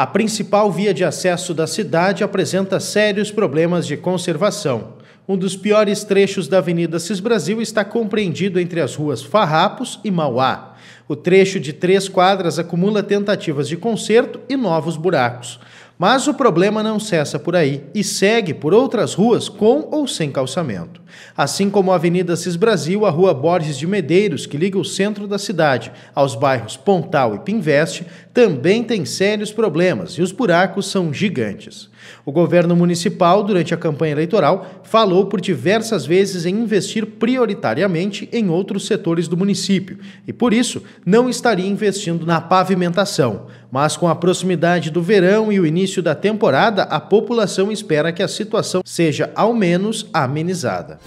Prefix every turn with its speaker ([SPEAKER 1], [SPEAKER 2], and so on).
[SPEAKER 1] A principal via de acesso da cidade apresenta sérios problemas de conservação. Um dos piores trechos da Avenida Cis Brasil está compreendido entre as ruas Farrapos e Mauá. O trecho de três quadras acumula tentativas de conserto e novos buracos. Mas o problema não cessa por aí e segue por outras ruas com ou sem calçamento. Assim como a Avenida Cis Brasil, a Rua Borges de Medeiros, que liga o centro da cidade aos bairros Pontal e Pinveste, também tem sérios problemas e os buracos são gigantes. O governo municipal, durante a campanha eleitoral, falou por diversas vezes em investir prioritariamente em outros setores do município e, por isso, não estaria investindo na pavimentação. Mas com a proximidade do verão e o início da temporada, a população espera que a situação seja ao menos amenizada.